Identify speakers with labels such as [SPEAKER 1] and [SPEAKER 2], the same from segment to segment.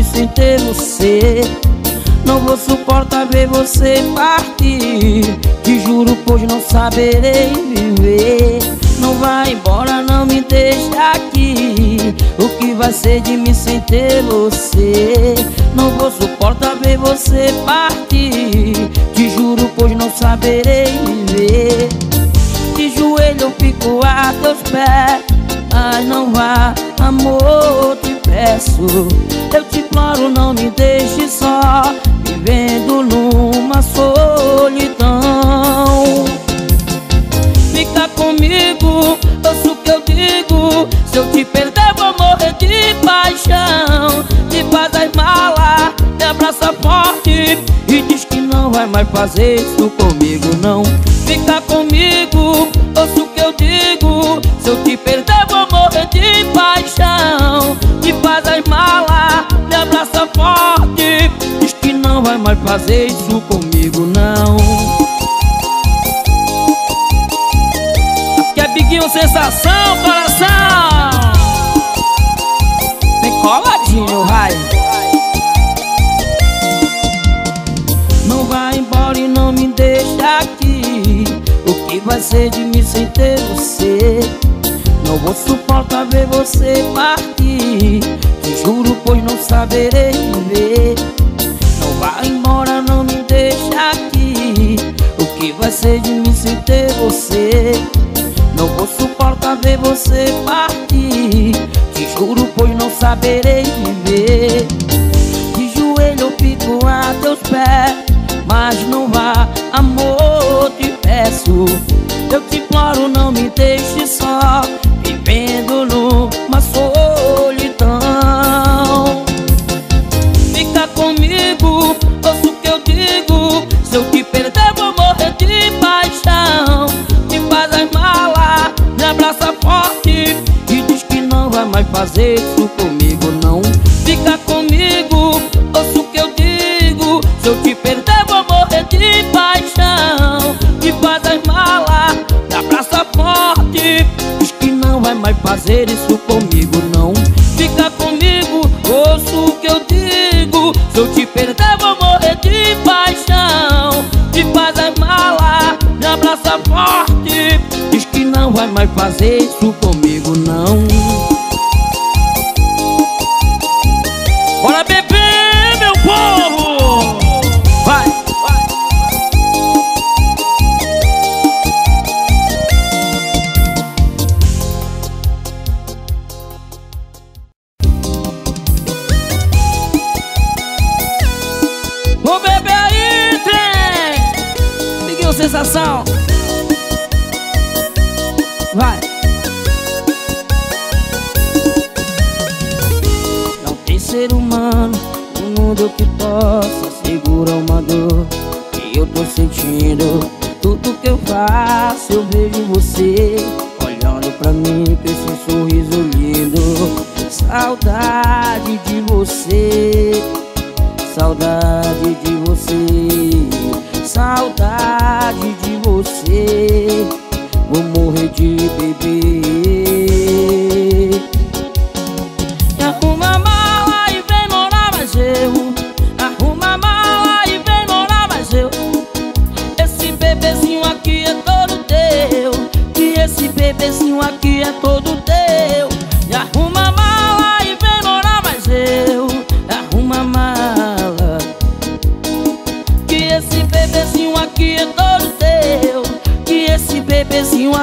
[SPEAKER 1] mim sem ter você? Não vou suportar ver você partir. Te juro, pois não saberei viver. Não vai embora, não me deixa aqui. O que vai ser de mim sem ter você? Não vou suportar ver você partir. Te juro, pois não saberei viver. De joelho eu fico a teus pés Mas não vá, amor, te peço. Eu te imploro, não me deixe só. Vivendo numa solidão. Fica comigo, ouço o que eu digo. Se eu te perder vou morrer de paixão. Me faz as malas, me abraça forte. E diz que não vai mais fazer isso comigo não. Fica comigo, ouço o que eu digo. Se eu te perder vai fazer isso comigo, não. Aqui é Biguinho Sensação, coração. Vem coladinho, vai. Não vai embora e não me deixa aqui. O que vai ser de mim sem ter você? Não vou suportar ver você partir. Te juro, pois não saberei ver de mim sem ter você? Não vou suportar ver você partir. Te juro, pois não saberei viver. De joelho eu fico a teus pés Mas não vá, amor, te peço. Eu te imploro, não me deixe só fazer isso comigo não. Fica comigo, ouço o que eu digo. Se eu te perder vou morrer de paixão. Me faz as malas, me abraça forte. Diz que não vai mais fazer isso comigo não. Fica comigo, ouço o que eu digo. Se eu te perder vou morrer de paixão. Me faz as malas, me abraça forte. Diz que não vai mais fazer isso comigo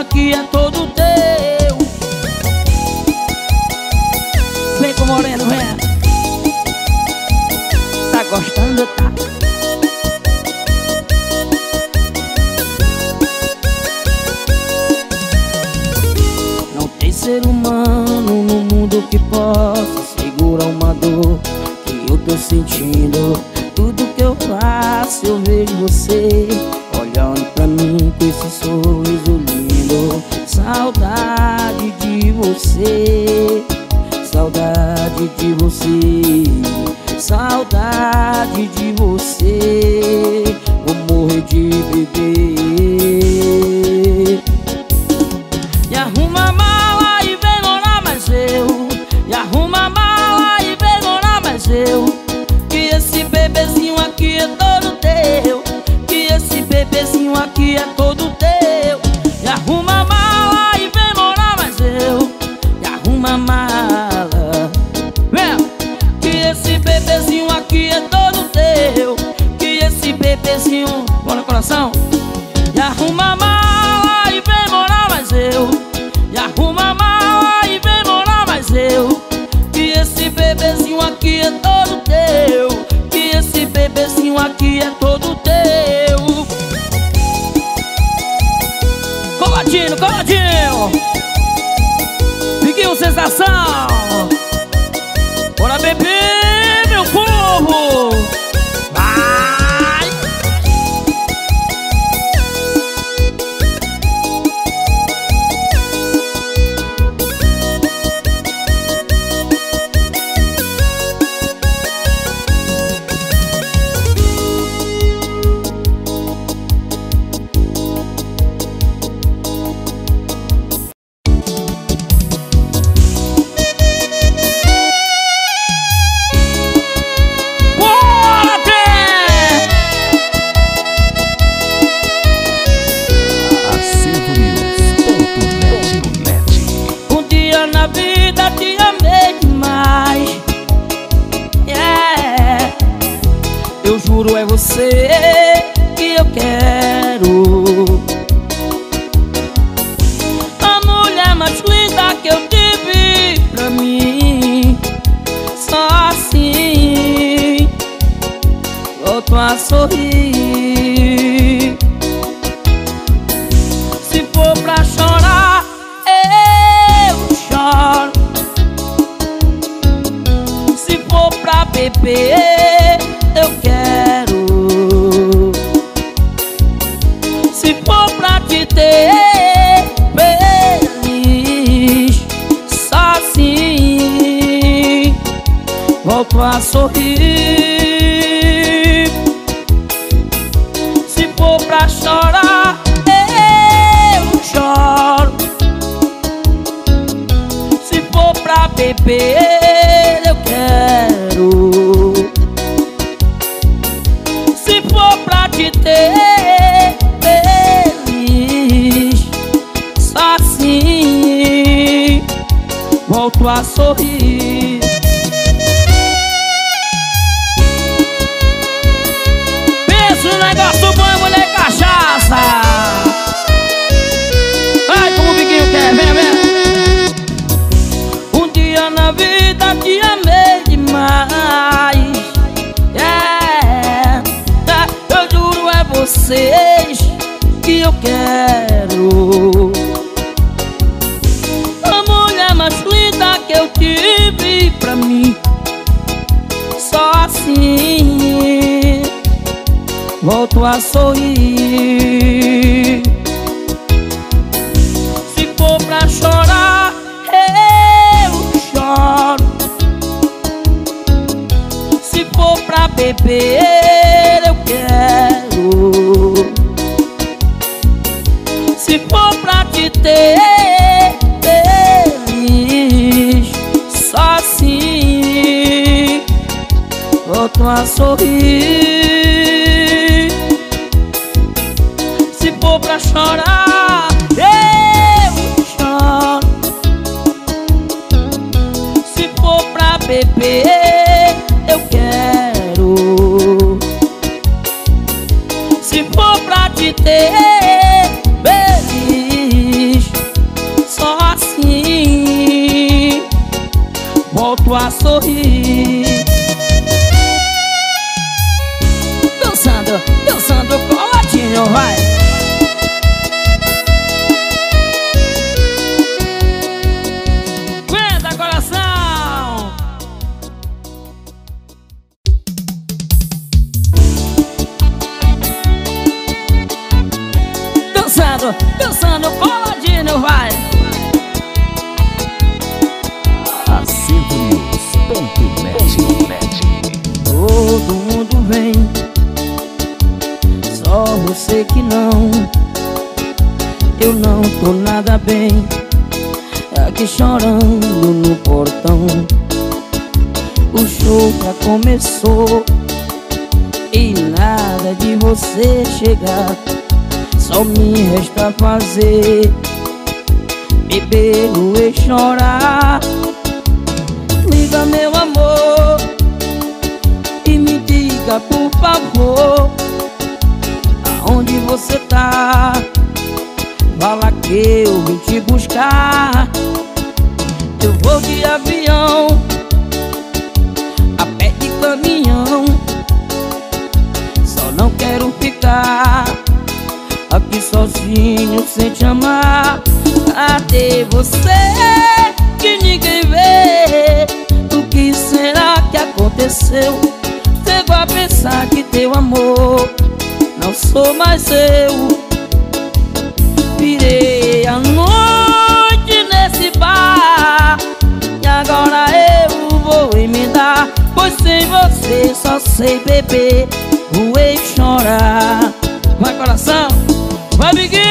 [SPEAKER 1] aqui é бедой sorrir. a sorrir. Se for pra chorar, eu choro. Se for pra beber, eu quero. Se for pra te ter Só assim. Volto a sorrir. Vai! Fazer. Beber e chorar. Liga meu amor E me diga por favor Aonde você tá? Fala que eu vim te buscar. Eu vou de avião A pé de caminhão. Só não quero ficar Aqui sozinho sem te amar. Cadê você que ninguém vê. O que será que aconteceu? Chego a pensar que teu amor Não sou mais eu. Virei a noite nesse bar E agora eu vou emendar Pois sem você só sei beber Voei chorar Vai coração, vai biguinho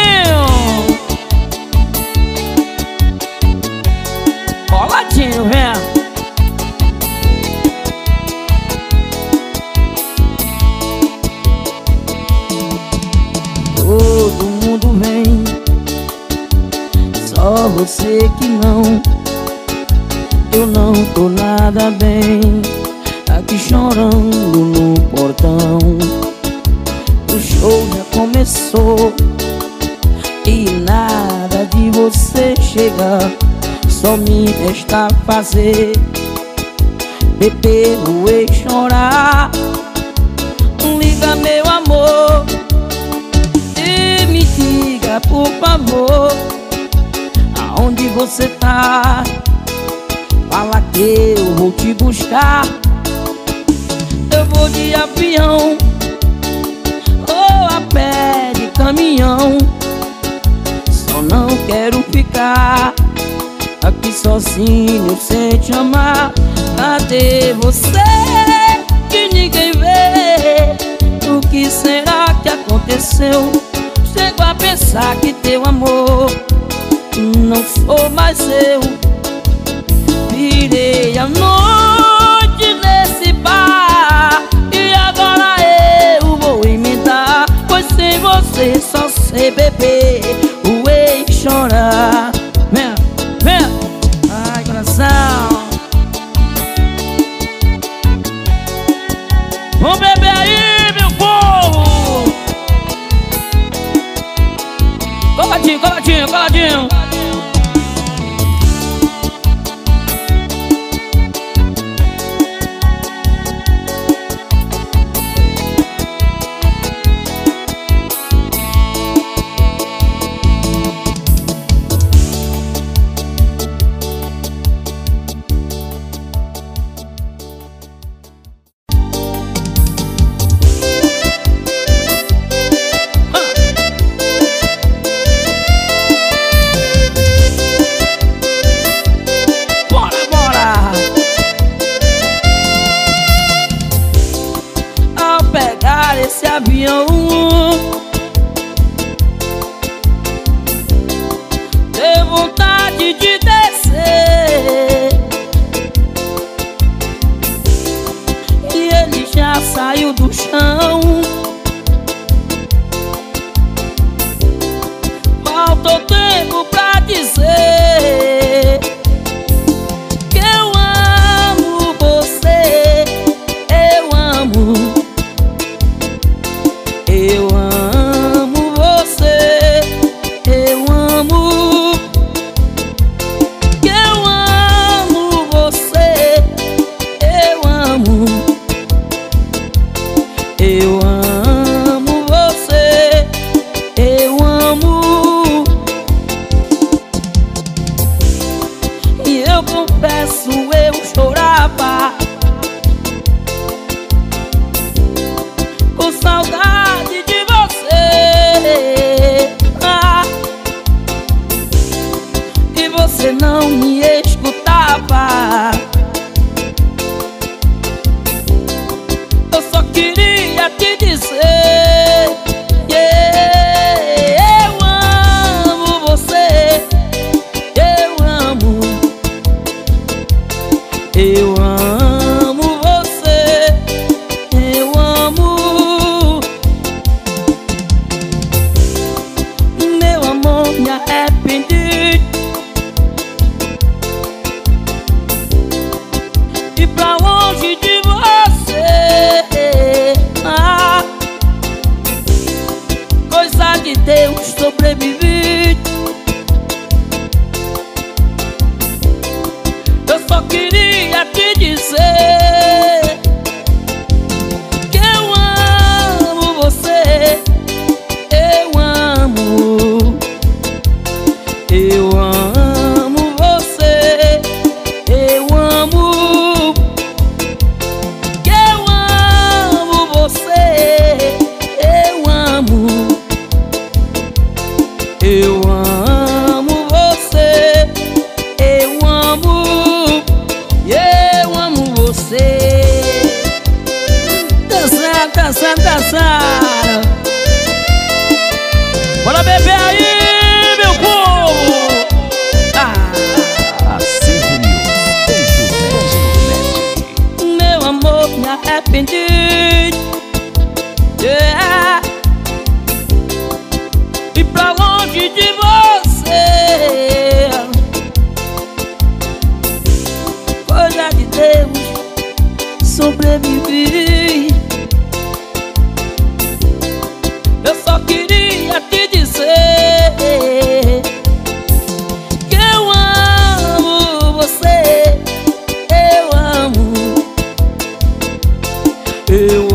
[SPEAKER 1] Coladinho, vem. Todo mundo vem. Só você que não. Eu não tô nada bem. Aqui chorando no portão O show já começou. E nada de você chegar Só me resta fazer. Beber e chorar. Liga meu amor. E me diga por favor Aonde você tá? Fala que eu vou te buscar. Eu vou de avião caminhão Só não quero ficar Aqui sozinho sem te amar Cadê você que ninguém vê? O que será que aconteceu? Chego a pensar que teu amor não sou mais eu Virei a noite Eu amo eu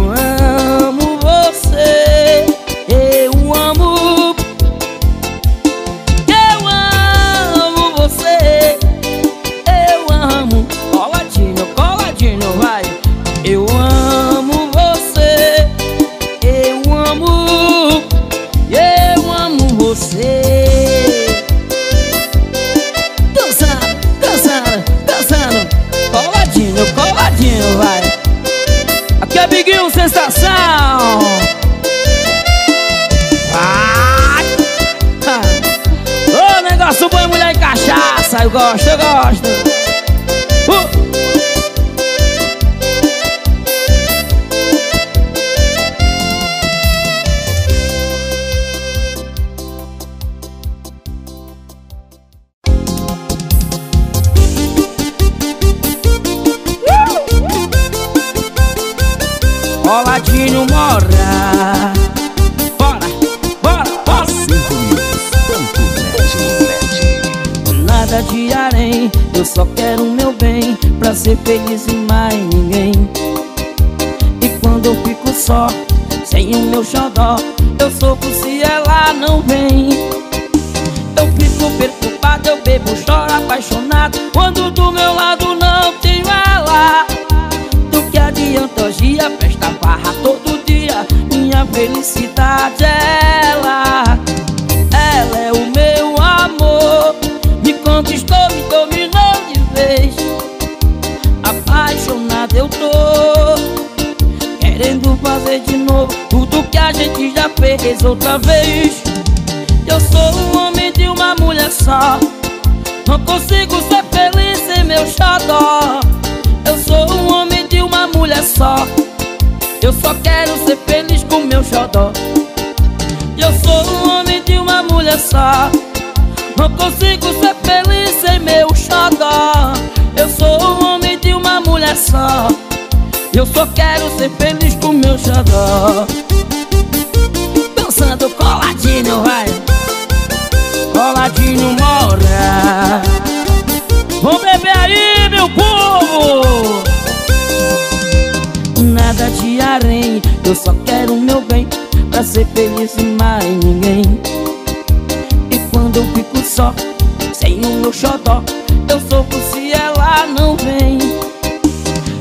[SPEAKER 1] Ser feliz e mais ninguém. E quando eu fico só, sem o meu xodó Eu sofro se ela não vem. Eu fico perturbado, eu bebo, choro apaixonado Quando do meu lado não tenho ela. Do que adianta hoje festa barra todo dia? Minha felicidade é que já fez outra vez. Eu sou um homem de uma mulher só. Não consigo ser feliz sem meu xodó. Eu sou um homem de uma mulher só. Eu só quero ser feliz com meu xodó. Eu sou um homem de uma mulher só. Não consigo ser feliz sem meu xodó. Eu sou um homem de uma mulher só. Eu só quero ser feliz com meu xodó Coladinho, vai. Coladinho mora. Vamos beber aí, meu povo. Nada de harém Eu só quero o meu bem Pra ser feliz e mais ninguém. E quando eu fico só Sem o meu xodó Eu sofro se ela não vem.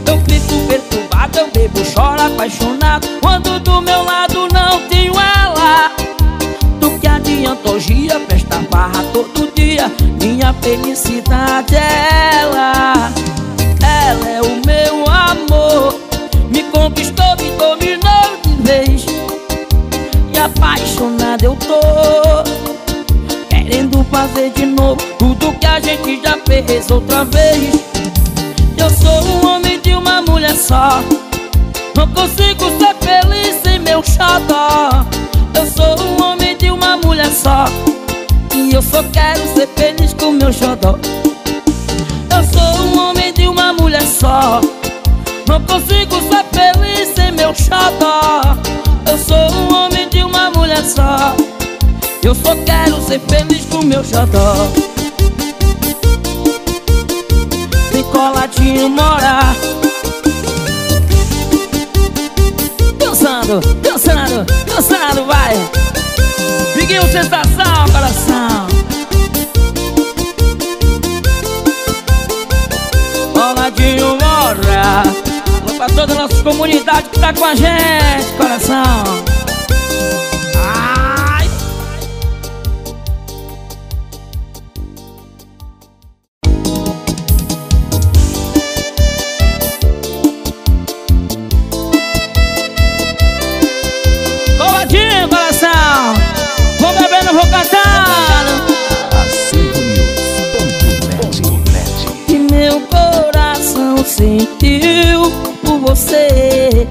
[SPEAKER 1] Eu fico perturbado, eu bebo, choro apaixonado. Quando do meu lado dia Minha felicidade é ela. Ela é o meu amor. Me conquistou, me dominou de vez. E apaixonado eu tô. Querendo fazer de novo Tudo que a gente já fez outra vez. Eu sou um homem de uma mulher só. Não consigo ser feliz sem meu xodó. Eu sou um homem de uma mulher só E eu só quero ser feliz com meu xodó. Eu sou um homem de uma mulher só. Não consigo ser feliz sem meu xodó. Eu sou um homem de uma mulher só. Eu só quero ser feliz com meu xodó. Me cola Ronaldinho mora Dançando, dançando, dançando, vai Biguinho sensação, coração. Ronaldinho mora. Pra toda a nossa comunidade que tá com a gente, coração sentiu por você.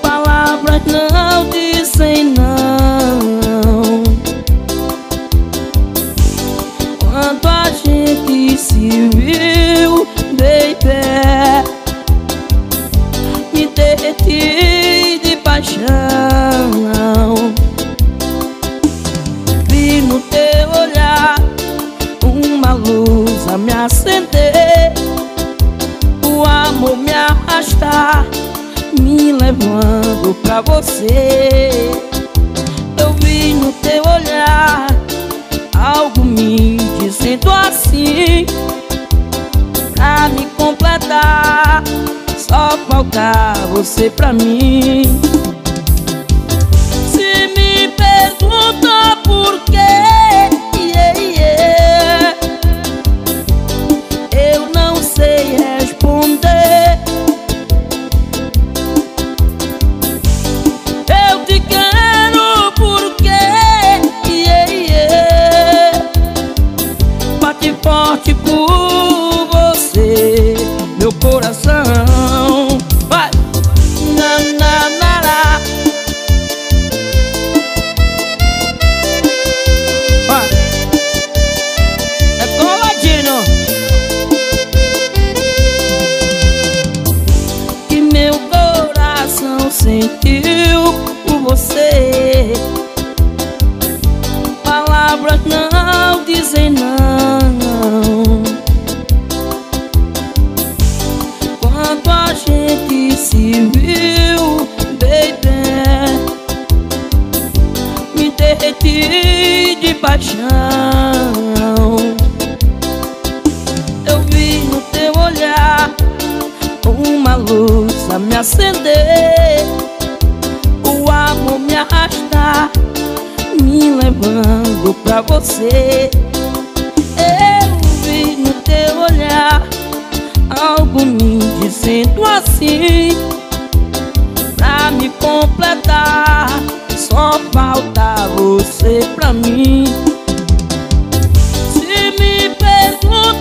[SPEAKER 1] Palavras não levando pra você. Eu vi no teu olhar Algo me dizendo assim Pra me completar Só falta você pra mim acender. O amor me arrasta Me levando pra você. Eu vi no teu olhar Algo me dizendo assim Pra me completar Só falta você pra mim. Se me perguntar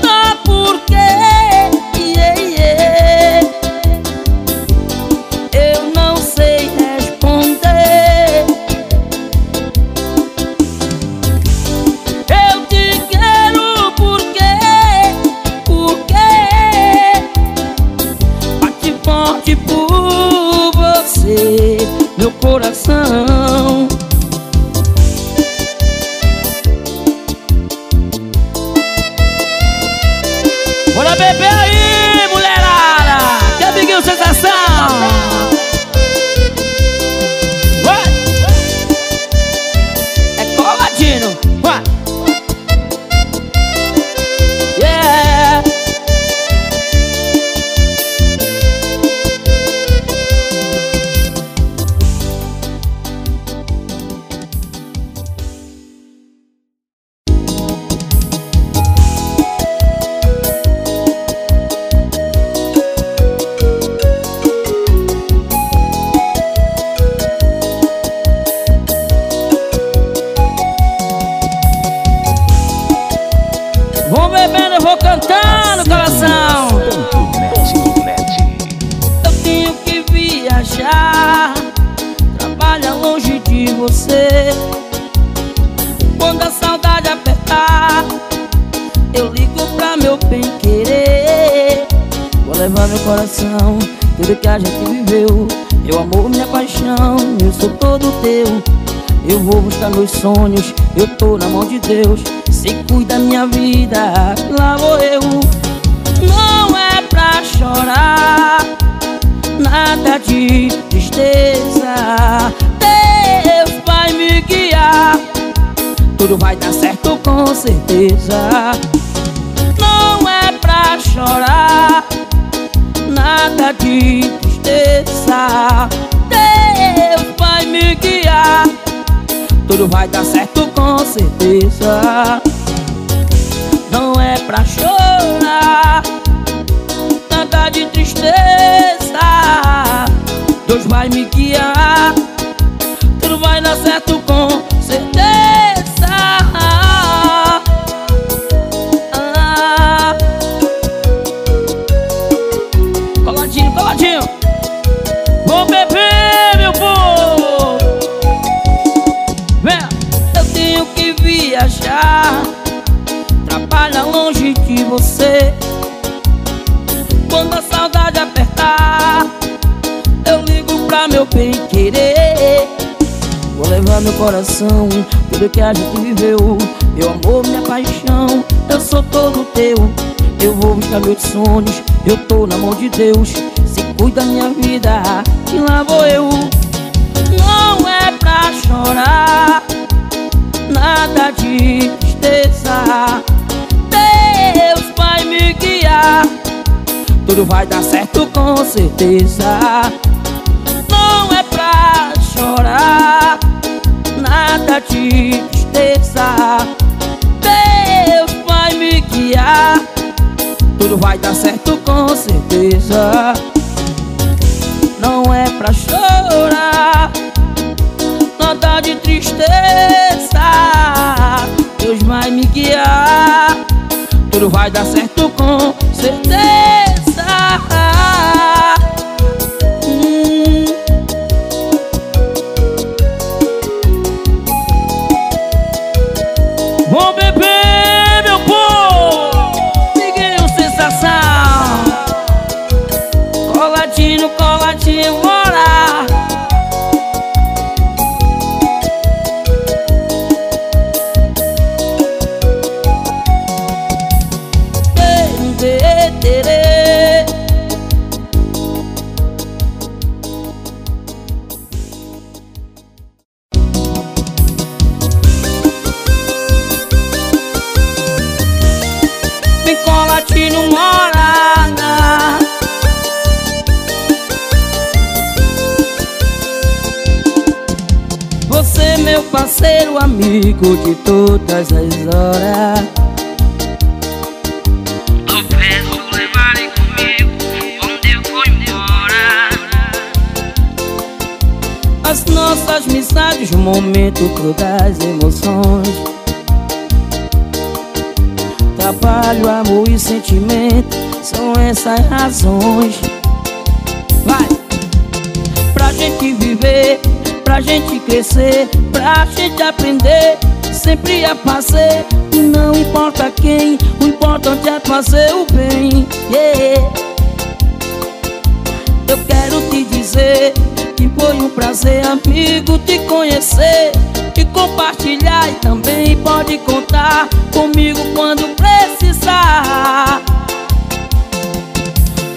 [SPEAKER 1] Meu amor, minha paixão, eu sou todo teu. Eu vou buscar meus sonhos, eu tô na mão de Deus. Se cuida minha vida, lá vou eu. Não é pra chorar Nada de tristeza. Deus vai me guiar Tudo vai dar certo com certeza. Não é pra chorar Nada de tristeza Deus vai me guiar Tudo vai dar certo com certeza. Não é pra chorar Nada de tristeza. Deus vai me guiar. Tudo vai dar certo com bem querer. Vou levar meu coração Tudo que a gente viveu. Meu amor, minha paixão Eu sou todo teu. Eu vou buscar meus sonhos Eu tô na mão de Deus. Se cuida minha vida E lá vou eu. Não é pra chorar Nada de tristeza. Deus vai me guiar. Tudo vai dar certo com certeza Chorar Nada de tristeza Deus vai me guiar Tudo vai dar certo com certeza. Não é pra chorar Nada de tristeza. Deus vai me guiar Tudo vai dar certo com nossas o momento das emoções Trabalho, amor e sentimento São essas razões Vai! Pra gente viver, pra gente crescer Pra gente aprender Sempre a fazer E não importa quem O importante é fazer o bem yeah. Eu quero te dizer que foi um prazer, amigo, te conhecer e compartilhar. E também pode contar comigo quando precisar.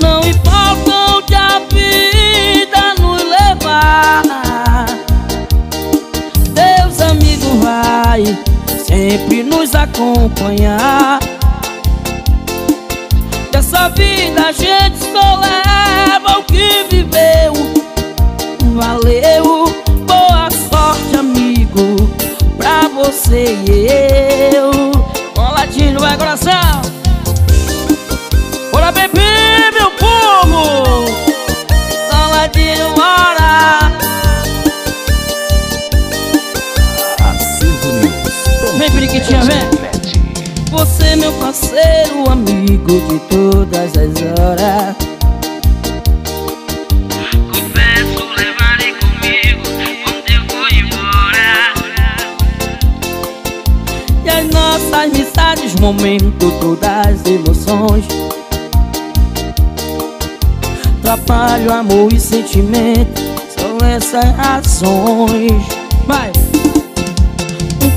[SPEAKER 1] Não importa onde a vida nos levar. Deus, amigo, vai sempre nos acompanhar. Dessa vida a gente só leva o que viveu Valeu, boa sorte amigo Pra você e eu. Coladinho, vai coração. Bora beber meu povo. Coladinho, bora. Vem periquitinha, vem. Você meu parceiro, amigo de todas as horas Todos os momentos, todas as emoções Trabalho, amor e sentimento São essas razões Vai!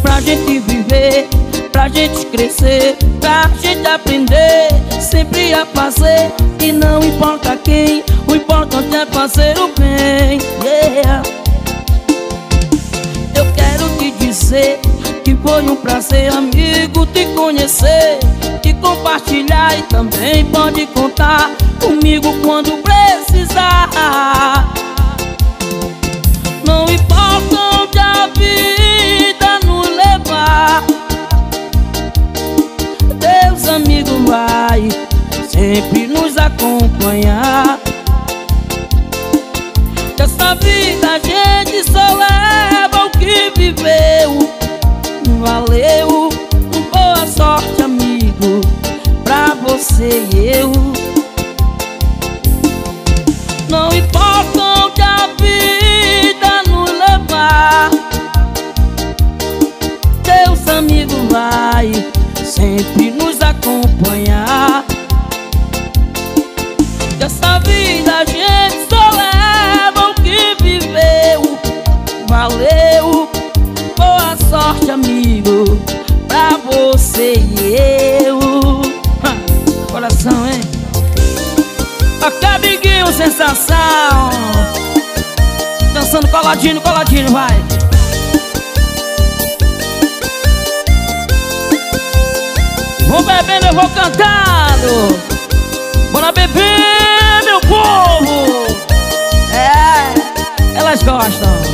[SPEAKER 1] Pra gente viver, pra gente crescer Pra gente aprender, sempre a fazer E não importa quem, o importante é fazer o bem yeah. Eu quero te dizer foi um prazer, amigo, te conhecer E compartilhar e também pode contar Comigo quando precisar. Não importa onde a vida nos levar Deus, amigo, vai sempre nos acompanhar. Dessa vida a gente só leva o que viveu Valeu, boa sorte amigo Pra você e eu. Não importa onde a vida nos levar Deus amigo vai sempre nos acompanhar. Dessa vida a gente só leva você e eu Ha, Coração, hein? Ok, amiguinho, sensação Dançando coladinho, coladinho, vai Vou bebendo, eu vou cantando Bora beber, meu povo! É, elas gostam.